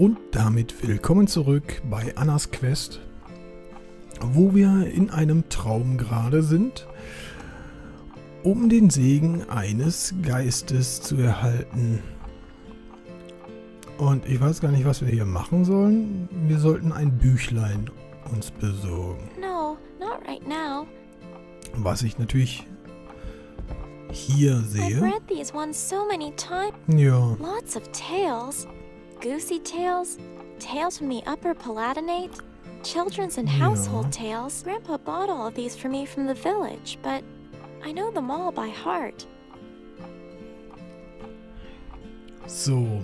Und damit willkommen zurück bei Annas Quest, wo wir in einem Traum gerade sind, um den Segen eines Geistes zu erhalten. Und ich weiß gar nicht, was wir hier machen sollen. Wir sollten ein Büchlein uns besorgen. No, not right now. Was ich natürlich hier I've sehe. read these ones so many times. Ja, Lots of tales. Goosey tales, tales from the upper Palatinate, children's and Yeah. household tales. Grandpa bought all of these for me from the village, but I know them all by heart. so.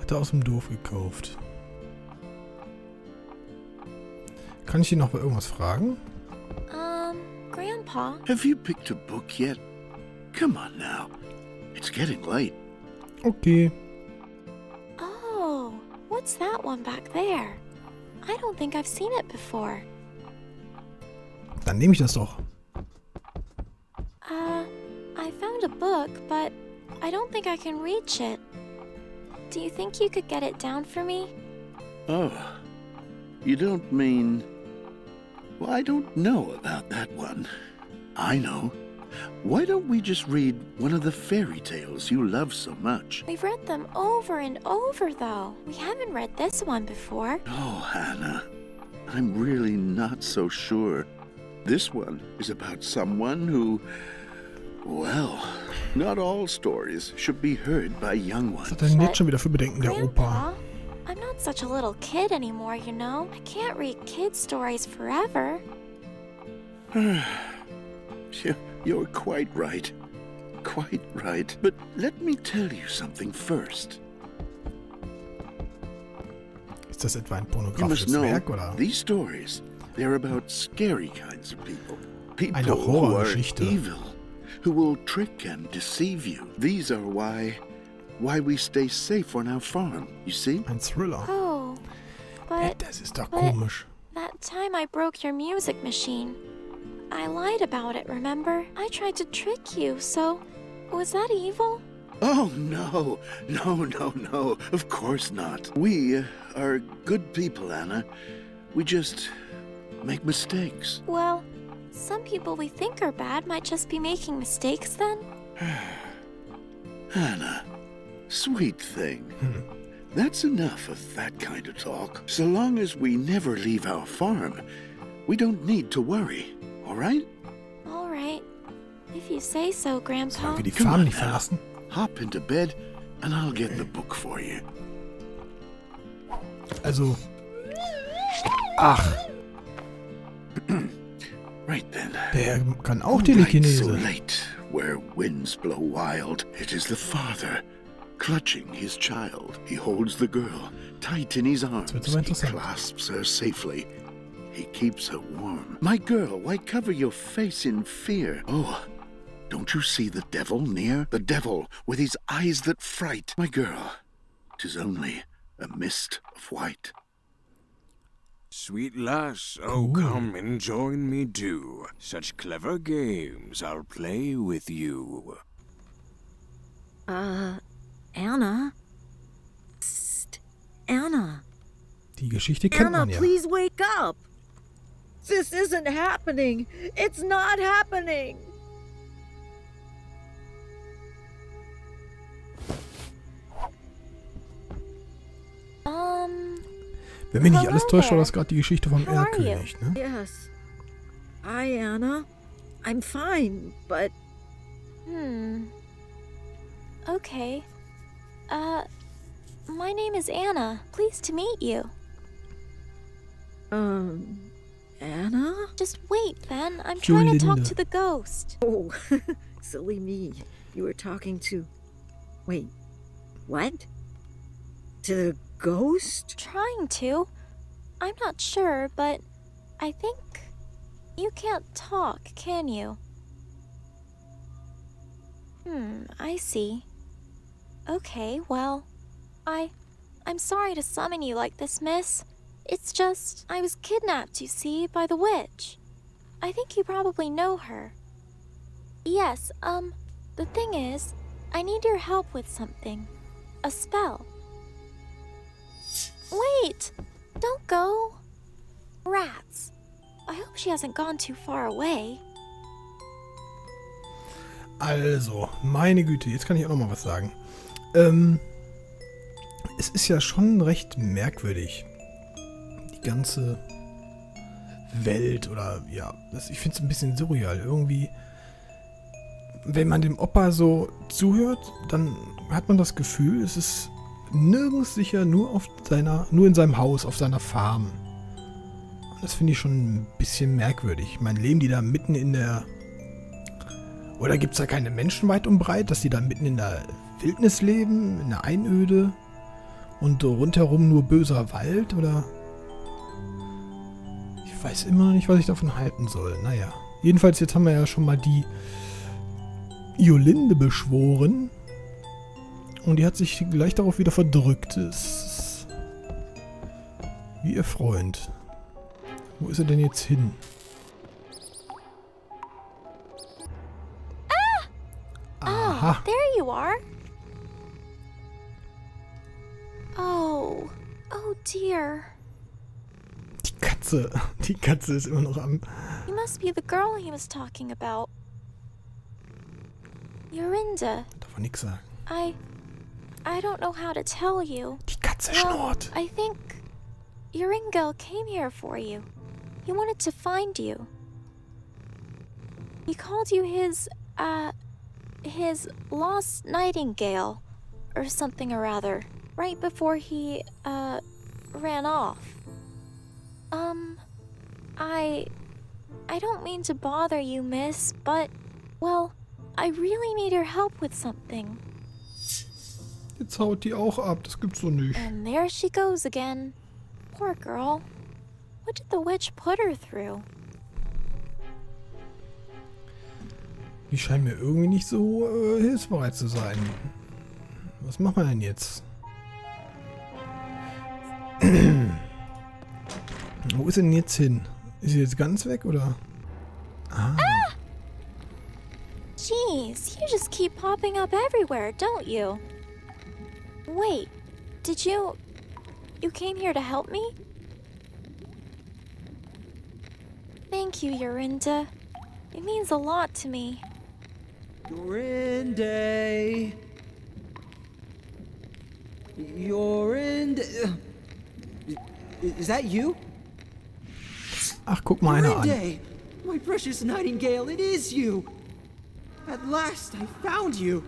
Hat er aus dem Dorf gekauft. Kann ich ihn noch bei irgendwas fragen? Um, Grandpa, Have you picked a book yet? Come on now. It's getting late. Okay. oh, what's that one back there? I don't think I've seen it before. Dann nehme ich das doch. Uh, I found a book, but I don't think I can reach it. Do you think you could get it down for me? Oh, you don't mean. Well, I don't know about that one. I know. Why don't we just read one of the fairy tales you love so much? We've read them over and over, though. We haven't read this one before. Oh, Hannah, I'm really not so sure. This one is about someone who. Well, not all stories should be heard by young ones. hat er denn jetzt schon wieder für Bedenken, der Opa? I'm not such a little kid anymore, you know. I can't read kid stories forever. You- You're quite right. Quite right. But let me tell you something first. Ist das etwa ein You must pornografisches know Werk oder? these stories, they're about scary kinds of people. People Eine who are evil, who will trick and deceive you. These are why why we stay safe on our farm, you see? Ein Thriller. Oh, Hä, but das ist doch but- komisch. that time I broke your music machine. I lied about it, remember? I tried to trick you, so was that evil? Oh, no. No, no, no. Of course not. We uh, are good people, Anna. We just make mistakes. Well, some people we think are bad might just be making mistakes then. Anna, sweet thing. Hmm. That's enough of that kind of talk. So long as we never leave our farm, we don't need to worry, all right? All right. If you say so, Grandpa. Sollen wir die Come Farm on nicht verlassen? Hop into bed, and I'll get the book for you. Also. Ach, Right then. der kann auch Who rides so late, where winds blow wild. It is the father, clutching his child. He holds the girl tight in his arms. wird aber He interessant. clasps her safely. He keeps her warm. My girl, why cover your face in fear? Oh, don't you see the devil near? The devil with his eyes that fright. My girl, tis only a mist of white. Sweet lass, oh Cool. come and join me too. Such clever games I'll play with you. Uh, Anna? Psst. Anna. Die Geschichte kennt Anna, man ja. please wake up. This isn't happening. It's not happening. Um, Wenn mich nicht alles täuscht, war das gerade die Geschichte vom How are you? Erlkönig, ne? Yes. Hi, Anna. I'm fine, but hmm. Okay. Uh, my name is Anna. Pleased to meet you. um, Anna? Just wait, then. I'm trying to talk to the ghost. Oh, silly me. You were talking to. Wait, what? To the ghost? Trying to. I'm not sure, but I think you can't talk, can you? Hmm, I see. Okay, well, I I'm sorry to summon you like this, miss. It's just I was kidnapped, you see, by the witch. I think you probably know her. Yes, um, the thing is, I need your help with something. a spell. Wait! Don't go! Rats. I hope she hasn't gone too far away. Also, meine Güte, jetzt kann ich auch noch mal was sagen. Ähm, es ist ja schon recht merkwürdig. Die ganze Welt oder ja, das, ich finde es ein bisschen surreal. Irgendwie, wenn man dem Opa so zuhört, dann hat man das Gefühl, es ist nirgends sicher, nur auf seiner, nur in seinem Haus, auf seiner Farm. Das finde ich schon ein bisschen merkwürdig. Ich leben die da mitten in der oder gibt es da keine Menschen weit und breit, dass die da mitten in der Wildnis leben, in der Einöde und rundherum nur böser Wald? Oder ich weiß immer noch nicht, was ich davon halten soll. Naja, jedenfalls jetzt haben wir ja schon mal die Iolinde beschworen und die hat sich gleich darauf wieder verdrückt. Das ist wie ihr Freund. Wo ist er denn jetzt hin? Aha. There you are. Oh, oh dear. Katze. Die Katze ist immer noch am. You must be the girl he was talking about. Yorinda, Darf man nichts sagen. I. I don't know how to tell you. Die Katze Well, schnurrt. I think Yoringel came here for you. He wanted to find you. He called you his, uh, his lost nightingale, or something or other, right before he, uh, ran off. Um, I. I don't mean to bother you, miss, but, well, I really need your help with something. Jetzt haut die auch ab. Das gibt's so nicht. And there she goes again. Poor girl. What did the witch put her through? Die scheint mir irgendwie nicht so äh, hilfsbereit zu sein. Was machen wir denn jetzt? Wo ist sie denn jetzt hin? Ist sie jetzt ganz weg oder? Ah, Jeez, you just keep popping up everywhere, don't you? Wait, did you. You came here to help me? Thank you, Yorinda. It means a lot to me. Yorinde. Yorinde. Is that you? Ach, guck mal einer an. My precious nightingale, it is you! At last I found you!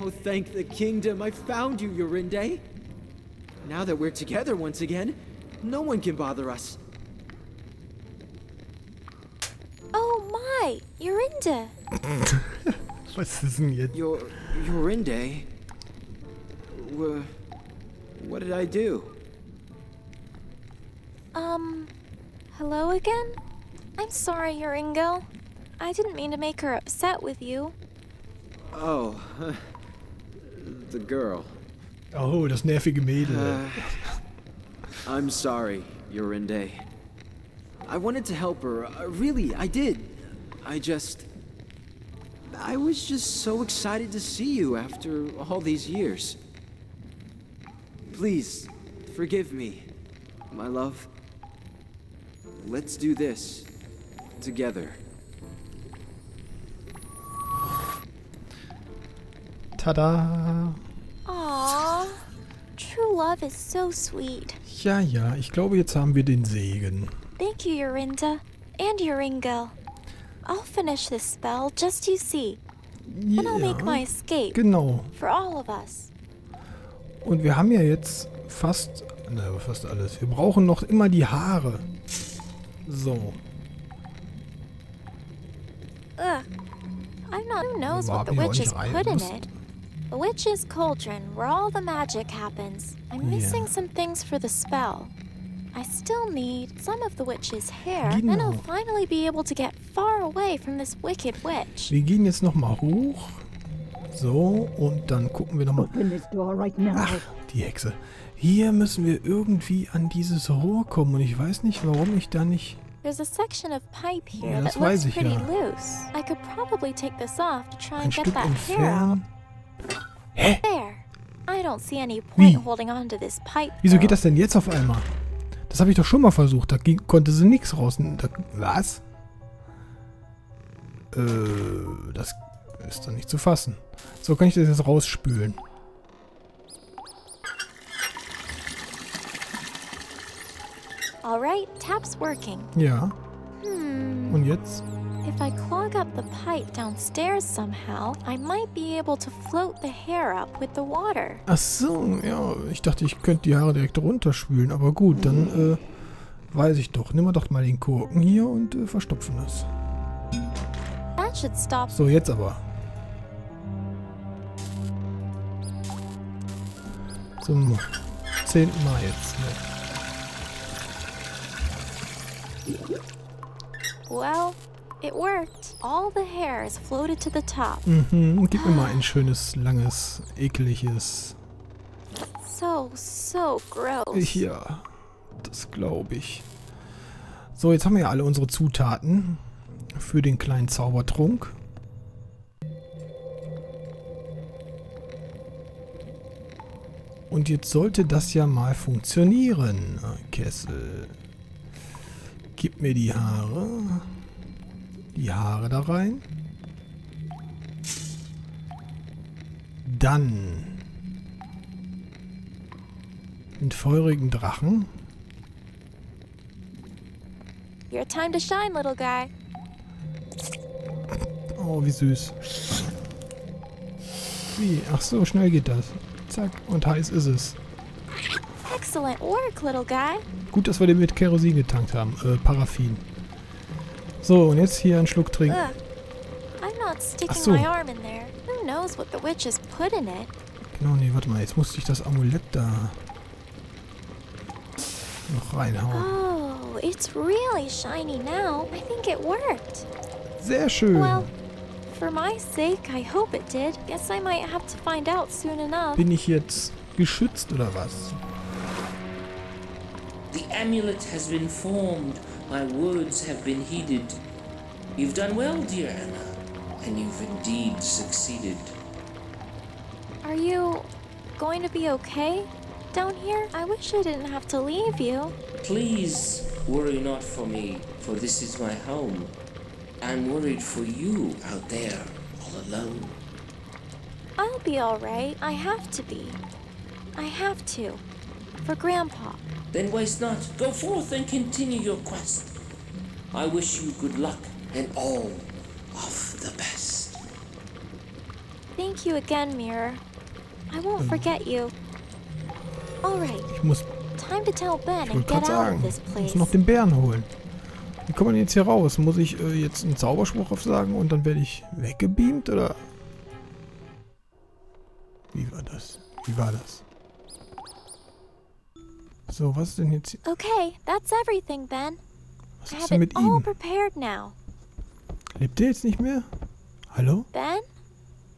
Oh, thank the kingdom, I found you, Yorinde! Now that we're together once again, no one can bother us. Oh my, Yorinda! Was ist denn jetzt? Your Yorinde? What did I do? Um, hello again? I'm sorry, Yoringel. I didn't mean to make her upset with you. Oh, the girl. Oh, das nervige Mädel. Uh, I'm sorry, Yorinde. I wanted to help her. Uh, really, I did. I just. I was just so excited to see you after all these years. Please, forgive me, my love. Let's do this together. Tada! Aww. True love is so sweet. Ja, ja, ich glaube, jetzt haben wir den Segen. Thank you, Yorinda. And Yoringel. I'll finish this spell, just you see. Then I'll make my escape. Genau. For all of us. Und wir haben ja jetzt fast, ne, fast alles. Wir brauchen noch immer die Haare. So. Ugh. I'm not. Who knows what the Warten wir witch auch has nicht rein put in it? The witch's cauldron, where all the magic happens. I'm missing Ja. some things for the spell. I still need some of the witch's hair. Then I'll finally be able to get far away from this wicked witch. Wir gehen jetzt nochmal hoch. So, und dann gucken wir nochmal. Open this door right now. Ach, die Hexe. Hier müssen wir irgendwie an dieses Rohr kommen. Und ich weiß nicht, warum ich da nicht There's a section of pipe here Ja, das that looks weiß ich pretty ja. loose. I could probably take this off to try Ein and get Stück that entfernen. Hä? There. I don't see any Wie? point holding on to this pipe. Wieso geht das denn jetzt auf einmal? Das habe ich doch schon mal versucht. Da ging, konnte sie nichts raus. Da, was? Äh, das ist dann nicht zu fassen. So kann ich das jetzt rausspülen. All right, tap's working. Ja. Hmm. Und jetzt? If I clog up the pipe downstairs somehow, I might be able to float the hair up with the water. Ach so, ja. Ich dachte, ich könnte die Haare direkt runterspülen. Aber gut, dann äh, weiß ich doch. Wir doch mal den Korken hier und äh, verstopfen das. That should stop. So, jetzt aber. Zum zehnten Mal jetzt. Ne? Well, it worked. All the hair is floated to the top. Mhm, gib mir mal ein schönes, langes, ekliges. So, so gross. Ja, das glaube ich. So, jetzt haben wir ja alle unsere Zutaten für den kleinen Zaubertrunk. Und jetzt sollte das ja mal funktionieren. Kessel. Gib mir die Haare. Die Haare da rein. Dann den feurigen Drachen. Your time to shine, little guy. Oh, wie süß. Wie? Ach so, schnell geht das. Zack, und heiß ist es. Excellent work, little guy. Gut, dass wir den mit Kerosin getankt haben. Äh, Paraffin. So, und jetzt hier einen Schluck trinken. Ugh. I'm not sticking so. my arm in there. Who knows what the witches put in it? Genau, nee, warte mal. Jetzt musste ich das Amulett da noch reinhauen. Oh, it's really shiny now. I think it worked. Sehr schön. Well, for my sake, I hope it did. Guess I might have to find out soon enough. Bin ich jetzt geschützt oder was? The amulet has been formed. My words have been heeded. You've done well, dear Anna, and you've indeed succeeded. Are you going to be okay down here? I wish I didn't have to leave you. Please worry not for me, for this is my home. I'm worried for you out there, all alone. I'll be alright. I have to be. I have to. For Grandpa. Then waste not. Go forth and continue your quest. I wish you good luck and all of the best. Thank you again, Mirror. I won't forget you. Alright, Ich muss, time to tell Ben and get out sagen, of this ich muss place. noch den Bären holen. Wie kommt man jetzt hier raus? Muss ich äh, jetzt einen Zauberspruch aufsagen und dann werde ich weggebeamt oder? Wie war das? Wie war das? So, was ist denn jetzt hier? Okay, that's everything, Ben. Was I ist have denn it mit all ihm? prepared now. Lebt er jetzt nicht mehr? Hallo? Ben?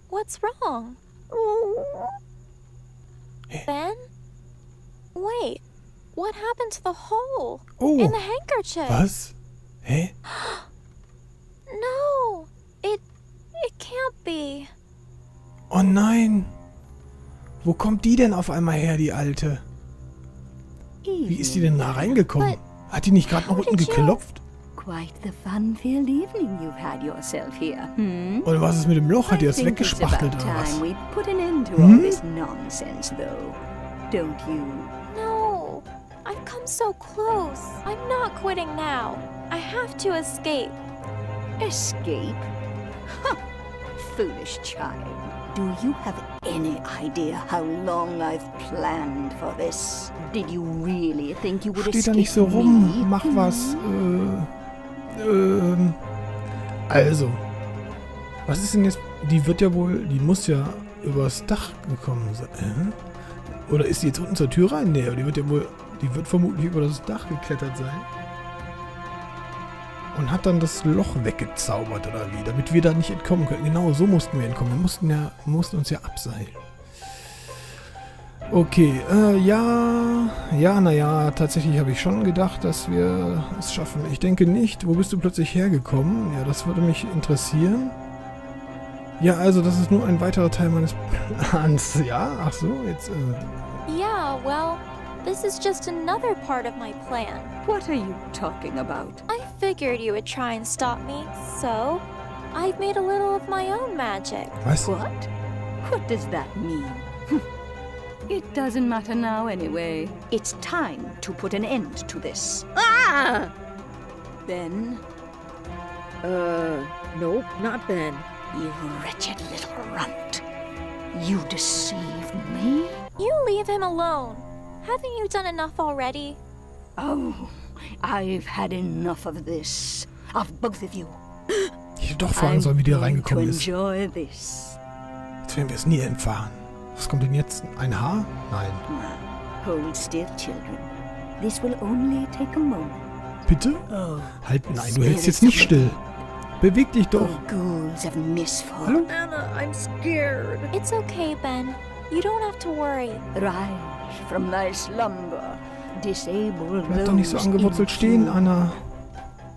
What's wrong? Ben? Wait, what happened to the hole Oh, in the handkerchief? was? Hä? No, it it can't be. Oh nein! Wo kommt die denn auf einmal her, die Alte? Wie ist die denn da reingekommen? Hat die nicht gerade nach unten geklopft? Hmm? Oder was ist mit dem Loch? Hat die das weggespachtelt oder was? time we put an end to all this nonsense, though. Don't you? No, I've come so close. I'm not quitting now. I have to escape. Escape? Huh. Foolish child. Do you have any idea how long I've planned for this? Did you really think you would Steht da nicht so rum, mach was. Äh, ähm. Also. Was ist denn jetzt. Die wird ja wohl. Die muss ja übers Dach gekommen sein. Oder ist die jetzt unten zur Tür rein? Nee, aber die wird ja wohl. Die wird vermutlich über das Dach geklettert sein. Und hat dann das Loch weggezaubert oder wie, damit wir da nicht entkommen können. Genau, so mussten wir entkommen. Wir mussten ja, mussten uns ja abseilen. Okay, äh, ja, ja, naja, tatsächlich habe ich schon gedacht, dass wir es schaffen. Ich denke nicht. Wo bist du plötzlich hergekommen? Ja, das würde mich interessieren. Ja, also das ist nur ein weiterer Teil meines Plans. Ja, ach so, jetzt, äh, Yeah, well, this is just another part of my plan. What are you talking about? I figured you would try and stop me, so I've made a little of my own magic. was? What? What does that mean? it doesn't matter now anyway. It's time to put an end to this. Ah! Ben, Uh, nope, not Ben. you wretched little runt. You deceived me? You leave him alone. Haven't you done enough already? Oh, I've had enough of this. Of both of you. Ich hätte doch fragen sollen, wie die going to reingekommen ist. enjoy this. Jetzt werden wir es nie erfahren. Was kommt denn jetzt? Ein Haar? Nein. Hold still, children. This will only take a moment. Bitte? Oh, Halt, nein, du hältst jetzt nicht still. Beweg dich doch. oh. Hallo? Anna, I'm scared. It's okay, Ben. You don't have to worry. Rise from thy slumber. Bleib doch nicht so angewurzelt stehen. Anna.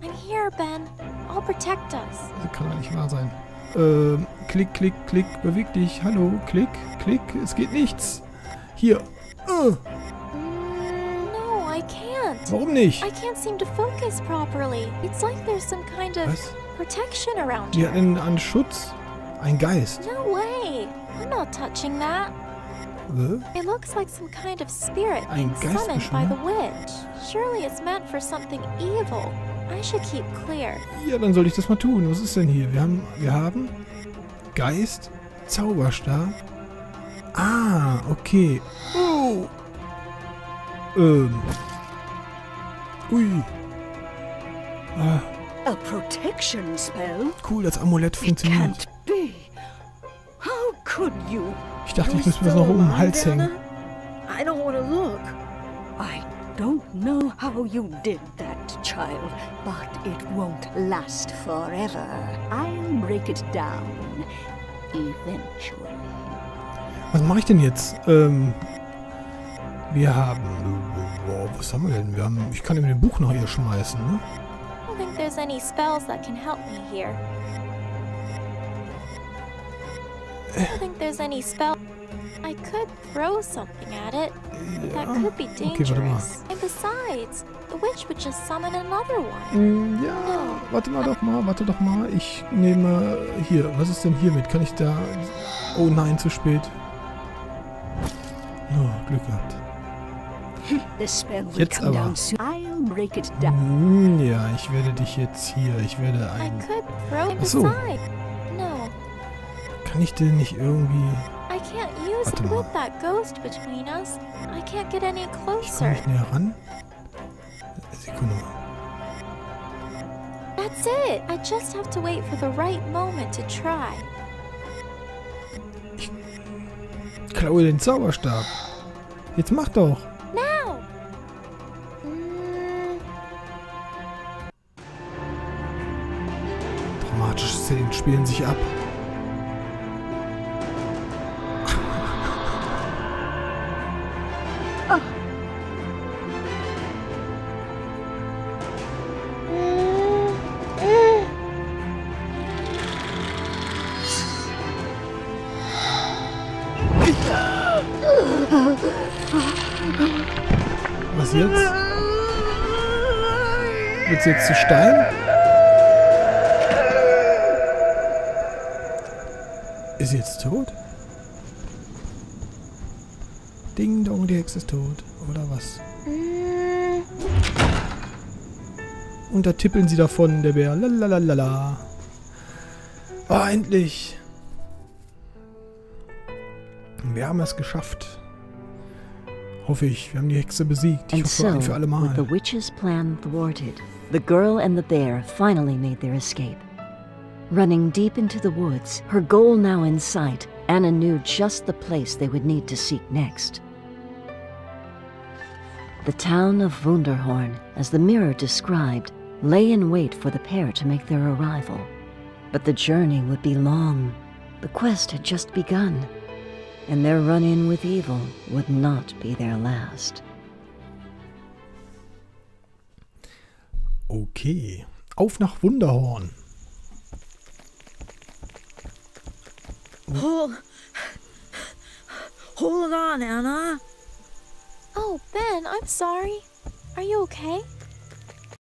I'm here, Ben. I'll protect us. Das kann doch nicht wahr sein. Ähm, klick, klick, klick. Beweg dich. Hallo, klick, klick. Es geht nichts. Hier. Mm, no, I can't. warum nicht? I can't seem to focus properly. It's like there's some kind of Was? protection around Die hat here. einen, einen Schutz. Ein Geist. No way. I'm not touching that. It looks like some kind of spirit Ein being summoned by the witch. Surely it's meant for something evil. I should keep clear. Ja, dann soll ich das mal tun. Was ist denn hier? Wir haben, wir haben Geist, Zauberstab. Ah, okay. Oh. Ähm. Ui. Ah, A protection spell? cool, das Amulett It funktioniert. can't be. How could you? Ich dachte, ich müsste mir das noch um den Hals hängen. I don't want to look. I don't know how you did that, child, but it won't last forever. I'll break it down eventually. Was mache ich denn jetzt? Ähm. Wir haben. Boah, was haben wir denn? Wir haben. Ich kann ihm den Buch nach ihr schmeißen, ne? I don't think there's any spells that can help me here. I don't think there's any spell. I could throw something at it. That could be Okay, warte mal. dangerous. And besides, the witch would just summon another one. Mm, Ja, warte mal doch mal, warte doch mal. Ich nehme hier. Was ist denn hiermit? Kann ich da. Oh nein, zu spät. Oh, Glück gehabt. The spell will Jetzt come aber. down soon. I'll break it down. Mm, Ja, ich werde dich jetzt hier. Ich werde I ein. could Kann ich den nicht irgendwie. I can't use Warte mal. with that ghost between us. I can't get any Ich komme nicht näher ran? Sekunde mal. That's it. I just have to wait for the right moment to try. Klaue den Zauberstab. Jetzt mach doch. Now! Mm, Dramatische Szenen spielen sich ab. Wird's jetzt zu Stein? Ist sie jetzt tot? Ding dong, die Hexe ist tot. Oder was? Und da tippeln sie davon, der Bär. Lalalala. Ah, endlich. Wir haben es geschafft. Hoffe ich. Wir haben die Hexe besiegt. Ich And hoffe so, ein für alle Mal. with the witch's plan thwarted, the girl and the bear finally made their escape. Running deep into the woods, her goal now in sight, Anna knew just the place they would need to seek next. The town of Wunderhorn, as the mirror described, lay in wait for the pair to make their arrival. But the journey would be long. The quest had just begun. And their run in with evil would not be their last. Okay. Auf nach Wunderhorn. Hold. Hold on, Anna. Oh, Ben, I'm sorry. Are you okay?